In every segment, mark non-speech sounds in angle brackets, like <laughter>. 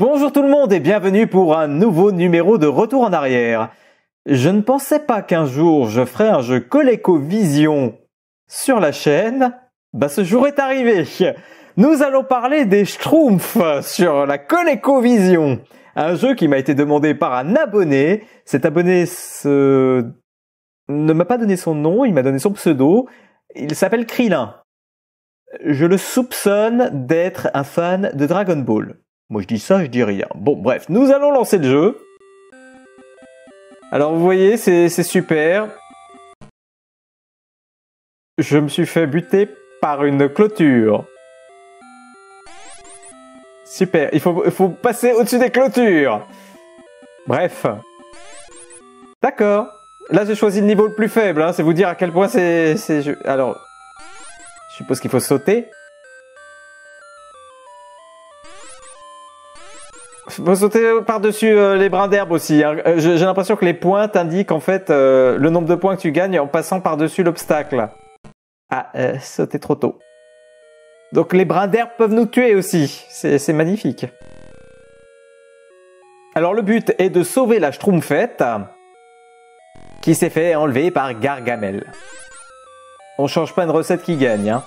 Bonjour tout le monde et bienvenue pour un nouveau numéro de Retour en arrière. Je ne pensais pas qu'un jour je ferais un jeu ColecoVision sur la chaîne. Bah ce jour est arrivé. Nous allons parler des Schtroumpfs sur la ColecoVision. Un jeu qui m'a été demandé par un abonné. Cet abonné ne m'a pas donné son nom, il m'a donné son pseudo. Il s'appelle Krillin. Je le soupçonne d'être un fan de Dragon Ball. Moi je dis ça, je dis rien. Bon bref, nous allons lancer le jeu. Alors vous voyez, c'est super. Je me suis fait buter par une clôture. Super, il faut, il faut passer au-dessus des clôtures. Bref. D'accord. Là, j'ai choisi le niveau le plus faible, hein. c'est vous dire à quel point c'est... Alors, je suppose qu'il faut sauter. Faut sauter par-dessus euh, les brins d'herbe aussi. Hein. Euh, j'ai l'impression que les points t'indiquent en fait euh, le nombre de points que tu gagnes en passant par-dessus l'obstacle. Ah, sauter trop tôt. Donc les brins d'herbe peuvent nous tuer aussi. C'est magnifique. Alors le but est de sauver la Schtroumpfette qui s'est fait enlever par Gargamel. On change pas une recette qui gagne. Hein.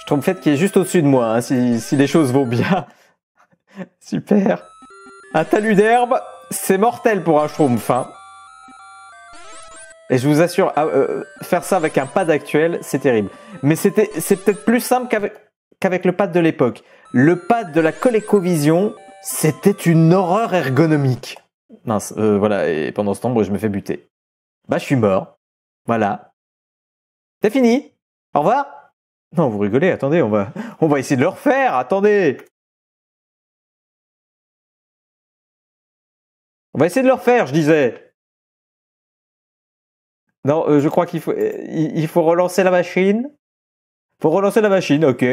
Schtroumpfette qui est juste au-dessus de moi, hein, si les choses vont bien. <laughs> Super. Un talus d'herbe, c'est mortel pour un Schtroumpf. Hein. Et je vous assure, ah, euh, faire ça avec un pad actuel, c'est terrible. Mais c'était, c'est peut-être plus simple qu'avec, qu'avec le pad de l'époque. Le pad de la ColecoVision, c'était une horreur ergonomique. Mince, euh, voilà, et pendant ce temps, je me fais buter. Bah, je suis mort. Voilà. C'est fini. Au revoir. Non, vous rigolez, attendez, on va, on va essayer de le refaire, attendez. On va essayer de le refaire, je disais. Non, euh, je crois qu'il faut, il faut relancer la machine. Faut relancer la machine, ok.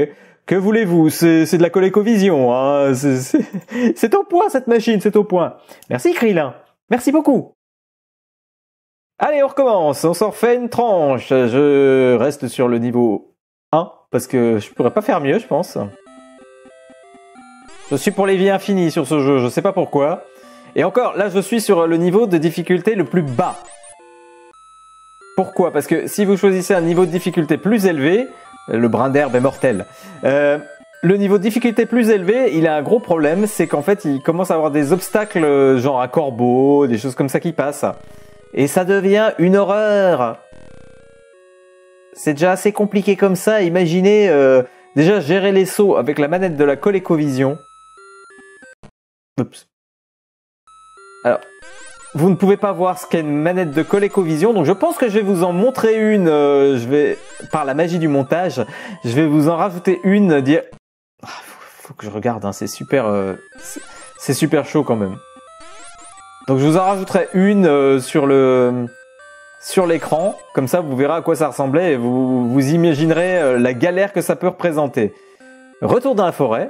Que voulez-vous? C'est de la ColecoVision. Hein <laughs> c'est au point cette machine, c'est au point. Merci Krillin. Merci beaucoup. Allez, on recommence. On s'en refait une tranche. Je reste sur le niveau 1 parce que je pourrais pas faire mieux, je pense. Je suis pour les vies infinies sur ce jeu. Je sais pas pourquoi. Et encore, là, je suis sur le niveau de difficulté le plus bas. Pourquoi? Parce que si vous choisissez un niveau de difficulté plus élevé, le brin d'herbe est mortel. Euh, le niveau de difficulté plus élevé, il a un gros problème, c'est qu'en fait, il commence à avoir des obstacles, genre un corbeau, des choses comme ça qui passent. Et ça devient une horreur. C'est déjà assez compliqué comme ça. Imaginez euh, déjà gérer les sauts avec la manette de la ColecoVision. Oups. Alors, vous ne pouvez pas voir ce qu'est une manette de ColecoVision, donc je pense que je vais vous en montrer une. Euh, je vais, par la magie du montage, je vais vous en rajouter une. Dire, ah, faut, que je regarde, hein, c'est super, euh, c'est super chaud quand même. Donc je vous en rajouterai une euh, sur le sur l'écran, comme ça vous verrez à quoi ça ressemblait et vous vous imaginerez la galère que ça peut représenter. Retour dans la forêt.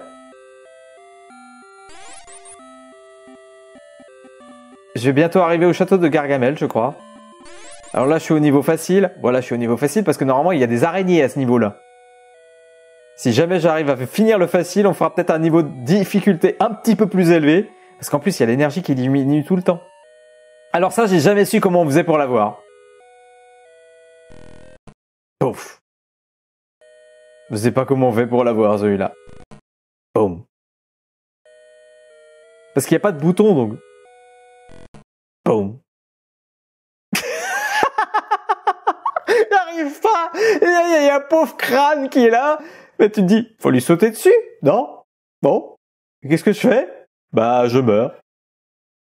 Je vais bientôt arriver au château de Gargamel, je crois. Alors là, je suis au niveau facile. Voilà, je suis au niveau facile parce que normalement, il y a des araignées à ce niveau-là. Si jamais j'arrive à finir le facile, on fera peut-être un niveau de difficulté un petit peu plus élevé. Parce qu'en plus, il y a l'énergie qui diminue tout le temps. Alors ça, j'ai jamais su comment on faisait pour l'avoir. Pouf. Je sais pas comment on fait pour l'avoir, celui-là. Boum. Parce qu'il n'y a pas de bouton, donc Boum. il n'arrive pas. Il y, a pauvre crâne qui est là. Mais tu te dis, faut lui sauter dessus, non? Bon. Qu'est-ce que je fais? Bah, je meurs.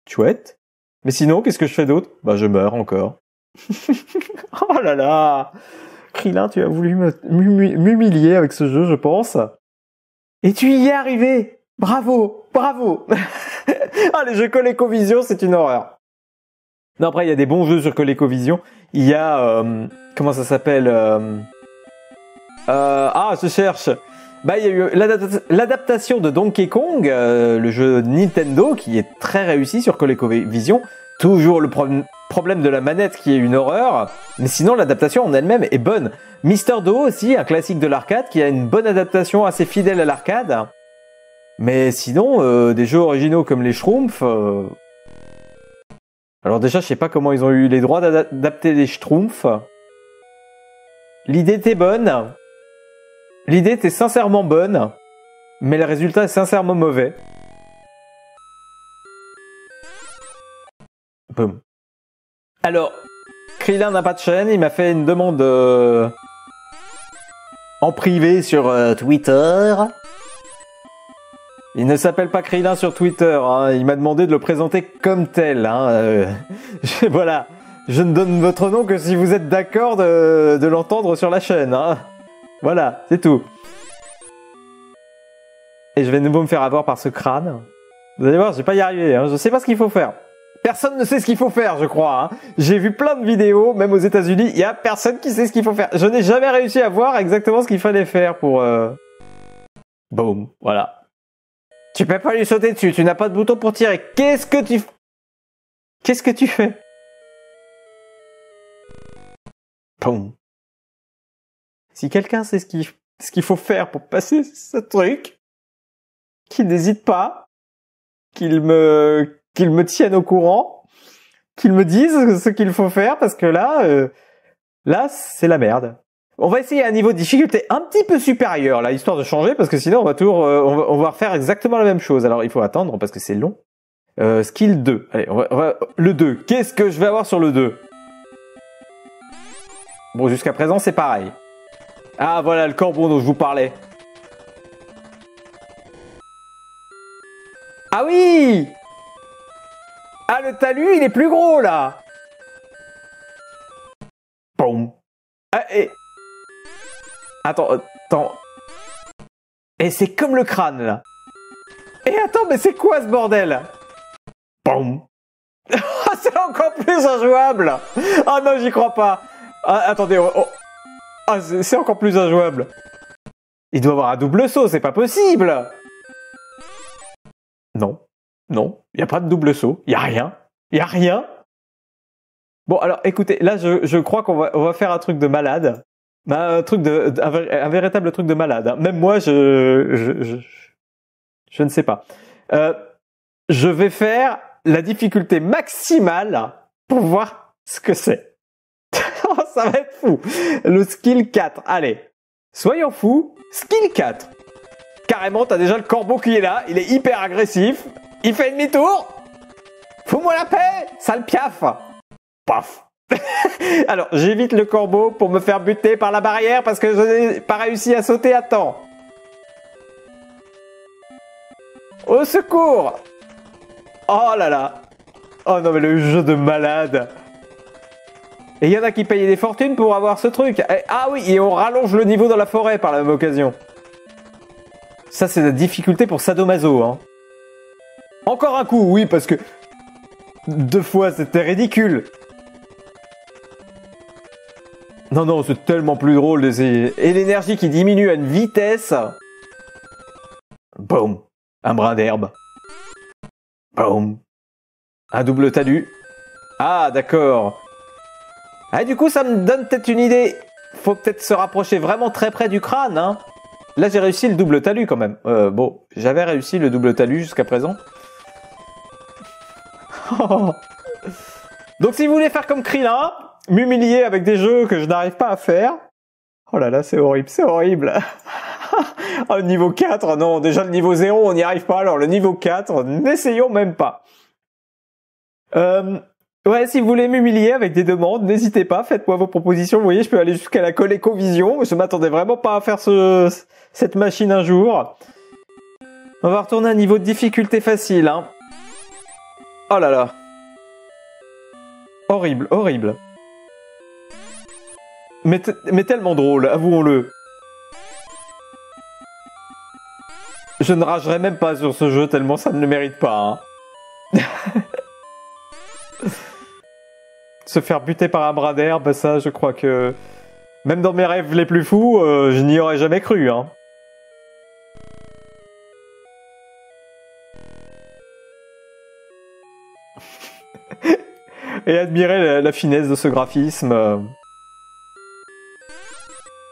Chouette. Mais sinon, qu'est-ce que je fais d'autre? Bah, je meurs encore. <laughs> oh là là Krillin, tu as voulu m'humilier avec ce jeu, je pense. Et tu y es arrivé Bravo Bravo <laughs> Ah, les jeux ColecoVision, c'est une horreur. Non, après, il y a des bons jeux sur ColecoVision. Il y a... Euh, comment ça s'appelle euh, euh, Ah, je cherche bah, il y a eu l'adaptation de Donkey Kong, le jeu Nintendo, qui est très réussi sur ColecoVision. Toujours le problème de la manette qui est une horreur, mais sinon l'adaptation en elle-même est bonne. Mister Do aussi, un classique de l'arcade, qui a une bonne adaptation assez fidèle à l'arcade. Mais sinon, euh, des jeux originaux comme les Schtroumpfs... euh, Alors déjà, je sais pas comment ils ont eu les droits d'ada- d'adapter les Schtroumpfs. L'idée était bonne. L'idée était sincèrement bonne. Mais le résultat est sincèrement mauvais. Alors, Krillin n'a pas de chaîne, il m'a fait une demande euh, en privé sur euh, Twitter. Il ne s'appelle pas Krillin sur Twitter, hein, il m'a demandé de le présenter comme tel. Hein, euh, <laughs> voilà, je ne donne votre nom que si vous êtes d'accord de, de l'entendre sur la chaîne. Hein. Voilà, c'est tout. Et je vais de nouveau me faire avoir par ce crâne. Vous allez voir, je vais pas y arriver, hein, je sais pas ce qu'il faut faire. Personne ne sait ce qu'il faut faire, je crois. hein. J'ai vu plein de vidéos, même aux États-Unis, il y a personne qui sait ce qu'il faut faire. Je n'ai jamais réussi à voir exactement ce qu'il fallait faire pour. Euh... Boum, voilà. Tu peux pas lui sauter dessus, tu n'as pas de bouton pour tirer. Qu'est-ce que tu Qu'est-ce que tu fais? Boum. Si quelqu'un sait ce qu'il faut faire pour passer ce truc, qu'il n'hésite pas, qu'il me qu'il me tienne au courant, qu'il me dise <laughs> ce qu'il faut faire parce que là euh, là c'est la merde. On va essayer un niveau de difficulté un petit peu supérieur là histoire de changer parce que sinon on va toujours euh, on, va, refaire exactement la même chose. Alors il faut attendre parce que c'est long. Euh, skill 2. Allez, le 2. Qu'est-ce que je vais avoir sur le 2 Bon, jusqu'à présent, c'est pareil. Ah, voilà le corbeau dont je vous parlais. Ah oui Ah, le talus, il est plus gros, là Boum. Ah, et... Attends, attends. Et c'est comme le crâne, là. Et attends, mais c'est quoi ce bordel? Boum. <laughs> Ah, c'est encore plus injouable Ah non, j'y crois pas Ah, attendez, oh, oh. Ah, c'est encore plus injouable Il doit avoir un double saut, c'est pas possible Non, non, il y a pas de double saut, il y a rien, il y a rien. Bon, alors écoutez, là je, je crois qu'on va, on va faire un truc de malade. Un truc de, un véritable truc de malade. hein. Même moi, je, je, je, je ne sais pas. Euh, je vais faire la difficulté maximale pour voir ce que c'est. Ça va être fou. Le skill 4. Allez. Soyons fous. Skill 4. Carrément, t'as déjà le corbeau qui est là. Il est hyper agressif. Il fait demi-tour. Fous-moi la paix, sale piaf. Paf. <laughs> Alors, j'évite le corbeau pour me faire buter par la barrière parce que je n'ai pas réussi à sauter à temps. Au secours Oh là là Oh non mais le jeu de malade Et il y en a qui payaient des fortunes pour avoir ce truc. Eh, Ah oui, et on rallonge le niveau dans la forêt par la même occasion. Ça c'est la difficulté pour Sadomaso. Hein. Encore un coup, oui, parce que deux fois c'était ridicule. Non, non, c'est tellement plus drôle. Et l'énergie qui diminue à une vitesse. Boum. Un brin d'herbe. Boum. Un double talus. Ah, d'accord. Ah, du coup, ça me donne peut-être une idée. Faut peut-être se rapprocher vraiment très près du crâne, hein. Là, j'ai réussi le double talus quand même. Euh, bon, j'avais réussi le double talus jusqu'à présent. <laughs> Donc, si vous voulez faire comme Krillin, m'humilier avec des jeux que je n'arrive pas à faire. Oh là là, c'est horrible, c'est horrible. <laughs> oh, niveau 4, non, déjà le niveau 0, on n'y arrive pas. Alors, le niveau 4, n'essayons même pas. Euh, ouais, si vous voulez m'humilier avec des demandes, n'hésitez pas, faites-moi vos propositions. Vous voyez, je peux aller jusqu'à la ColecoVision. Je m'attendais vraiment pas à faire ce, cette machine un jour. On va retourner à un niveau de difficulté facile, hein. Oh là là. Horrible, horrible. Mais, mais tellement drôle, avouons-le. Je ne ragerai même pas sur ce jeu tellement ça ne le mérite pas. hein. Se faire buter par un bras d'herbe, ça, je crois que même dans mes rêves les plus fous, euh, je n'y aurais jamais cru. Hein. <laughs> Et admirer la, finesse de ce graphisme. euh,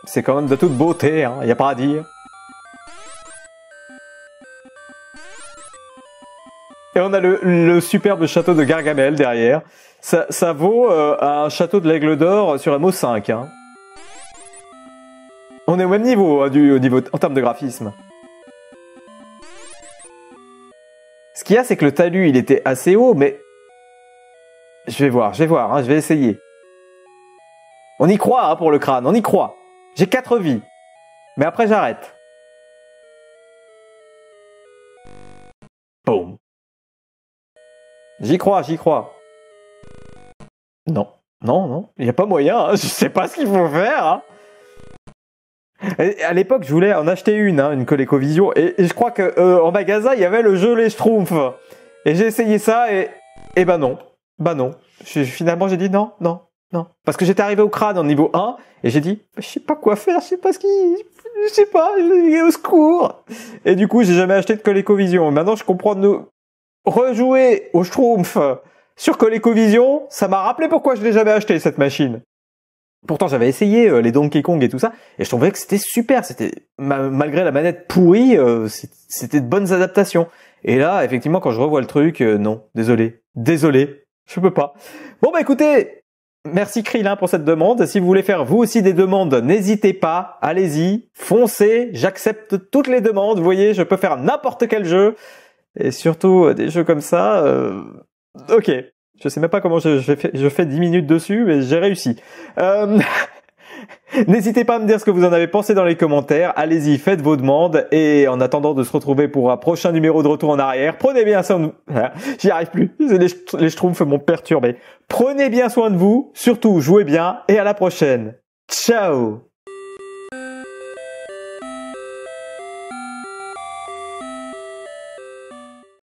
C'est quand même de toute beauté, il n'y a pas à dire. Et on a le, le superbe château de Gargamel derrière. Ça, ça vaut euh, un château de l'Aigle d'Or sur MO5. Hein. On est au même niveau, hein, du, au niveau en termes de graphisme. Ce qu'il y a, c'est que le talus, il était assez haut, mais... Je vais voir, je vais voir, hein, je vais essayer. On y croit hein, pour le crâne, on y croit. J'ai quatre vies. Mais après, j'arrête. J'y crois, j'y crois. Non, non, non. Il n'y a pas moyen. Hein. <laughs> Je sais pas ce qu'il faut faire. Hein. à l'époque, je voulais en acheter une, hein, une ColecoVision, et, et je crois que euh, en magasin, il y avait le jeu Les Schtroumpfs. Et j'ai essayé ça, et, et ben non. Bah non. finalement, j'ai dit non, non, non. Parce que j'étais arrivé au crâne en niveau 1, et j'ai dit, je sais pas quoi faire, je sais pas ce qui... Je sais pas, au secours Et du coup, j'ai jamais acheté de ColecoVision. Maintenant, je comprends nous rejouer au Schtroumpf sur ColecoVision, ça m'a rappelé pourquoi je l'ai jamais acheté cette machine. Pourtant, j'avais essayé euh, les Donkey Kong et tout ça, et je trouvais que c'était super. C'était malgré la manette pourrie, euh, c'était de bonnes adaptations. Et là, effectivement, quand je revois le truc, euh, non, désolé, désolé, je peux pas. Bon bah écoutez, merci Krillin pour cette demande. Si vous voulez faire vous aussi des demandes, n'hésitez pas, allez-y, foncez. J'accepte toutes les demandes. Vous voyez, je peux faire n'importe quel jeu, et surtout des jeux comme ça. Ok. Je sais même pas comment je, fais, je fais 10 minutes dessus, mais j'ai réussi. Euh... <laughs> N'hésitez pas à me dire ce que vous en avez pensé dans les commentaires. Allez-y, faites vos demandes. Et en attendant de se retrouver pour un prochain numéro de retour en arrière, prenez bien soin de vous. J'y arrive plus. Les schtroumpfs m'ont perturbé. Prenez bien soin de vous. Surtout, jouez bien. Et à la prochaine. Ciao